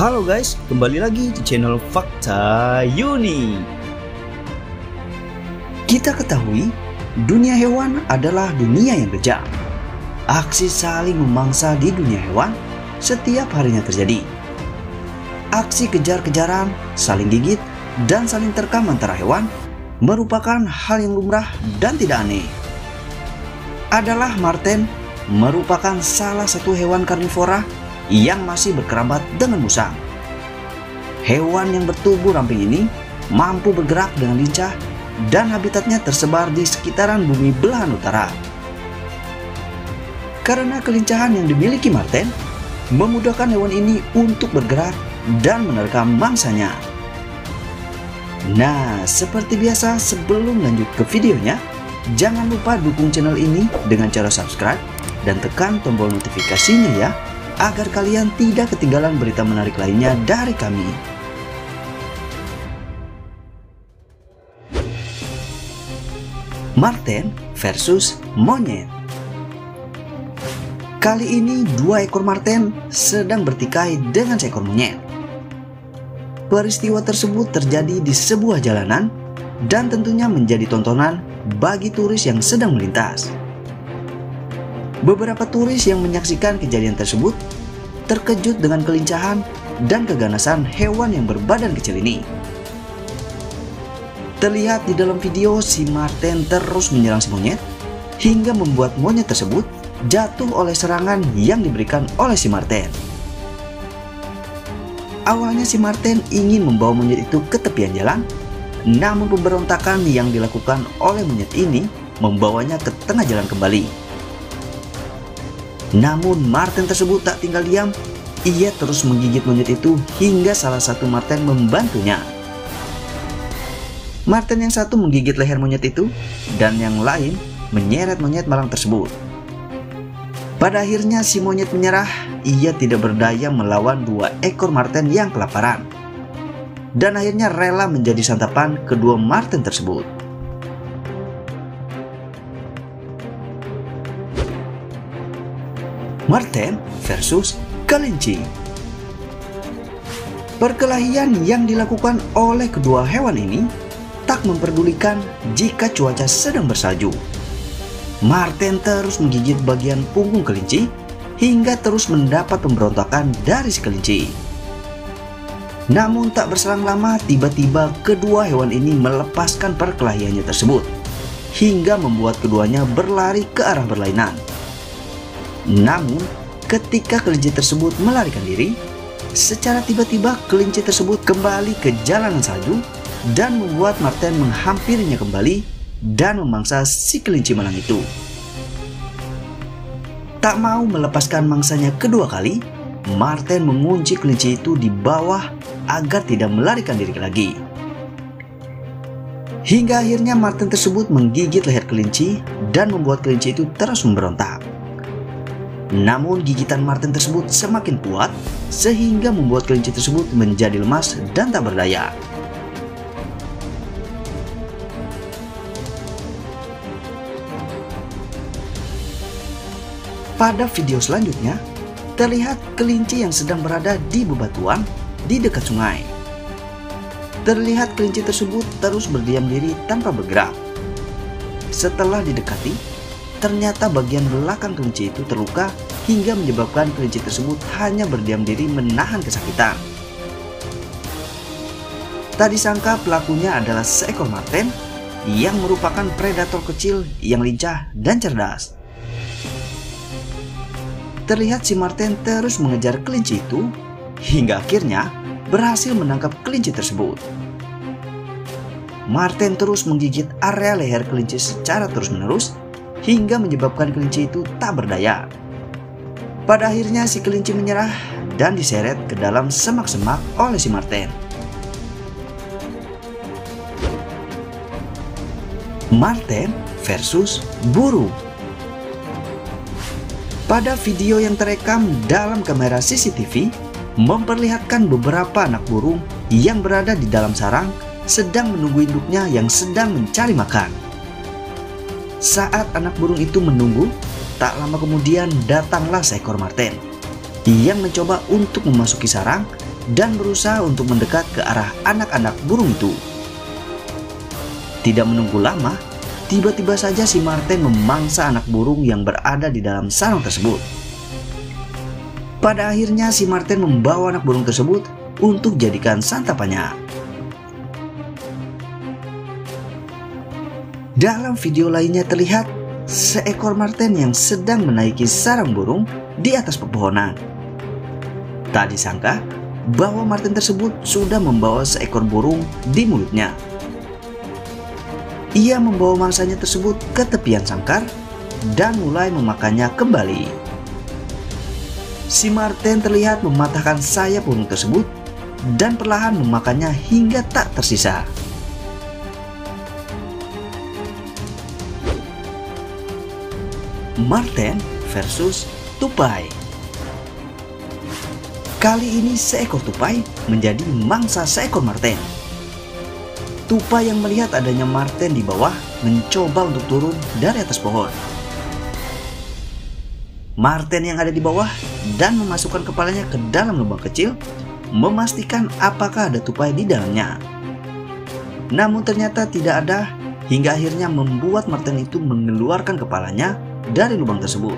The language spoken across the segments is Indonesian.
Halo guys, kembali lagi di channel Fakta Yuni. Kita ketahui, dunia hewan adalah dunia yang kejam. Aksi saling memangsa di dunia hewan setiap harinya terjadi. Aksi kejar-kejaran, saling gigit, dan saling terkam antara hewan merupakan hal yang lumrah dan tidak aneh. Adalah marten merupakan salah satu hewan karnivora yang masih berkerabat dengan musang. Hewan yang bertubuh ramping ini mampu bergerak dengan lincah dan habitatnya tersebar di sekitaran bumi belahan utara. Karena kelincahan yang dimiliki marten, memudahkan hewan ini untuk bergerak dan menerkam mangsanya. Nah, seperti biasa sebelum lanjut ke videonya, jangan lupa dukung channel ini dengan cara subscribe dan tekan tombol notifikasinya ya agar kalian tidak ketinggalan berita menarik lainnya dari kami. Marten versus monyet. Kali ini dua ekor marten sedang bertikai dengan seekor monyet. Peristiwa tersebut terjadi di sebuah jalanan dan tentunya menjadi tontonan bagi turis yang sedang melintas. Beberapa turis yang menyaksikan kejadian tersebut terkejut dengan kelincahan dan keganasan hewan yang berbadan kecil ini. Terlihat di dalam video si Martin terus menyerang si monyet hingga membuat monyet tersebut jatuh oleh serangan yang diberikan oleh si Martin. Awalnya si Martin ingin membawa monyet itu ke tepian jalan, namun pemberontakan yang dilakukan oleh monyet ini membawanya ke tengah jalan kembali. Namun Martin tersebut tak tinggal diam. Ia terus menggigit monyet itu hingga salah satu Martin membantunya. Martin yang satu menggigit leher monyet itu dan yang lain menyeret monyet malang tersebut. Pada akhirnya si monyet menyerah, ia tidak berdaya melawan dua ekor Martin yang kelaparan. Dan akhirnya rela menjadi santapan kedua Martin tersebut. Marten versus kelinci. Perkelahian yang dilakukan oleh kedua hewan ini tak memperdulikan jika cuaca sedang bersalju. Marten terus menggigit bagian punggung kelinci hingga terus mendapat pemberontakan dari si kelinci. Namun tak berselang lama tiba-tiba kedua hewan ini melepaskan perkelahiannya tersebut hingga membuat keduanya berlari ke arah berlainan. Namun, ketika kelinci tersebut melarikan diri, secara tiba-tiba kelinci tersebut kembali ke jalanan salju dan membuat Martin menghampirinya kembali dan memangsa si kelinci malang itu. Tak mau melepaskan mangsanya kedua kali, Martin mengunci kelinci itu di bawah agar tidak melarikan diri lagi. Hingga akhirnya Martin tersebut menggigit leher kelinci dan membuat kelinci itu terus memberontak. Namun gigitan Martin tersebut semakin kuat sehingga membuat kelinci tersebut menjadi lemas dan tak berdaya. Pada video selanjutnya, terlihat kelinci yang sedang berada di bebatuan di dekat sungai. Terlihat kelinci tersebut terus berdiam diri tanpa bergerak. Setelah didekati, Ternyata bagian belakang kelinci itu terluka hingga menyebabkan kelinci tersebut hanya berdiam diri menahan kesakitan. Tak disangka pelakunya adalah seekor marten yang merupakan predator kecil yang lincah dan cerdas. Terlihat si marten terus mengejar kelinci itu hingga akhirnya berhasil menangkap kelinci tersebut. Marten terus menggigit area leher kelinci secara terus-menerus hingga menyebabkan kelinci itu tak berdaya. Pada akhirnya si kelinci menyerah dan diseret ke dalam semak-semak oleh si Marten. Marten versus burung. Pada video yang terekam dalam kamera CCTV memperlihatkan beberapa anak burung yang berada di dalam sarang sedang menunggu induknya yang sedang mencari makan. Saat anak burung itu menunggu, tak lama kemudian datanglah seekor marten. yang mencoba untuk memasuki sarang dan berusaha untuk mendekat ke arah anak-anak burung itu. Tidak menunggu lama, tiba-tiba saja si Martin memangsa anak burung yang berada di dalam sarang tersebut. Pada akhirnya si Martin membawa anak burung tersebut untuk jadikan santapannya. Dalam video lainnya terlihat seekor marten yang sedang menaiki sarang burung di atas pepohonan. Tak disangka bahwa marten tersebut sudah membawa seekor burung di mulutnya. Ia membawa mangsanya tersebut ke tepian sangkar dan mulai memakannya kembali. Si marten terlihat mematahkan sayap burung tersebut dan perlahan memakannya hingga tak tersisa. Marten versus tupai. Kali ini seekor tupai menjadi mangsa seekor marten. Tupai yang melihat adanya marten di bawah mencoba untuk turun dari atas pohon. Marten yang ada di bawah dan memasukkan kepalanya ke dalam lubang kecil memastikan apakah ada tupai di dalamnya. Namun ternyata tidak ada hingga akhirnya membuat marten itu mengeluarkan kepalanya dari lubang tersebut.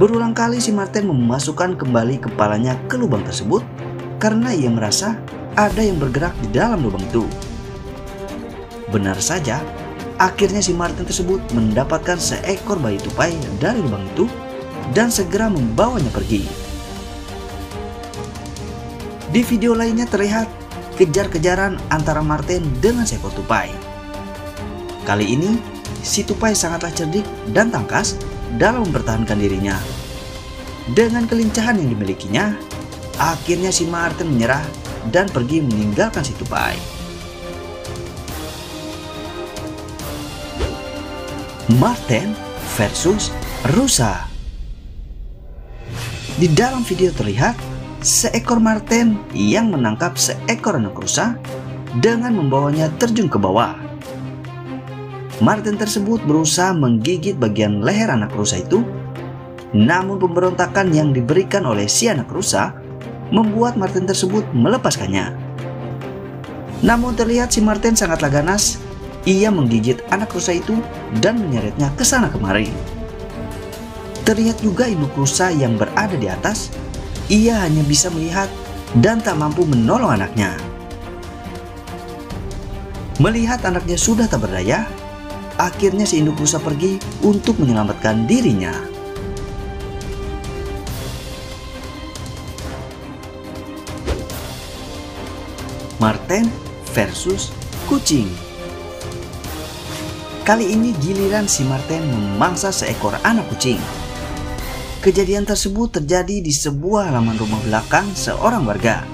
Berulang kali si Martin memasukkan kembali kepalanya ke lubang tersebut karena ia merasa ada yang bergerak di dalam lubang itu. Benar saja, akhirnya si Martin tersebut mendapatkan seekor bayi tupai dari lubang itu dan segera membawanya pergi. Di video lainnya terlihat kejar-kejaran antara Martin dengan seekor tupai. Kali ini, si tupai sangatlah cerdik dan tangkas dalam mempertahankan dirinya. Dengan kelincahan yang dimilikinya, akhirnya si Martin menyerah dan pergi meninggalkan si tupai. Martin versus rusa. Di dalam video terlihat seekor marten yang menangkap seekor anak rusa dengan membawanya terjun ke bawah. Martin tersebut berusaha menggigit bagian leher anak rusa itu, namun pemberontakan yang diberikan oleh si anak rusa membuat Martin tersebut melepaskannya. Namun terlihat si Martin sangatlah ganas, ia menggigit anak rusa itu dan menyeretnya ke sana kemari. Terlihat juga induk rusa yang berada di atas, ia hanya bisa melihat dan tak mampu menolong anaknya. Melihat anaknya sudah tak berdaya, Akhirnya si induk rusa pergi untuk menyelamatkan dirinya. Marten versus kucing. Kali ini giliran si Marten memangsa seekor anak kucing. Kejadian tersebut terjadi di sebuah halaman rumah belakang seorang warga.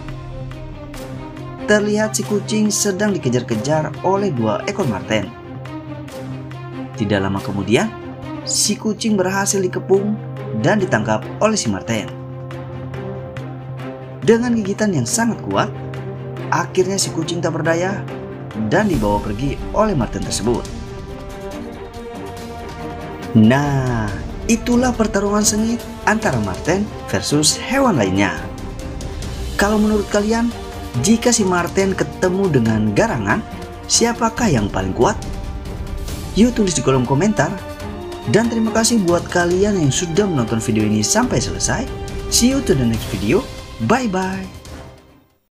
Terlihat si kucing sedang dikejar-kejar oleh dua ekor marten. Tidak lama kemudian, si kucing berhasil dikepung dan ditangkap oleh si Martin. Dengan gigitan yang sangat kuat, akhirnya si kucing tak berdaya dan dibawa pergi oleh Martin tersebut. Nah, itulah pertarungan sengit antara Martin versus hewan lainnya. Kalau menurut kalian, jika si Martin ketemu dengan garangan, siapakah yang paling kuat? Yuk tulis di kolom komentar. Dan terima kasih buat kalian yang sudah menonton video ini sampai selesai. See you to the next video. Bye bye.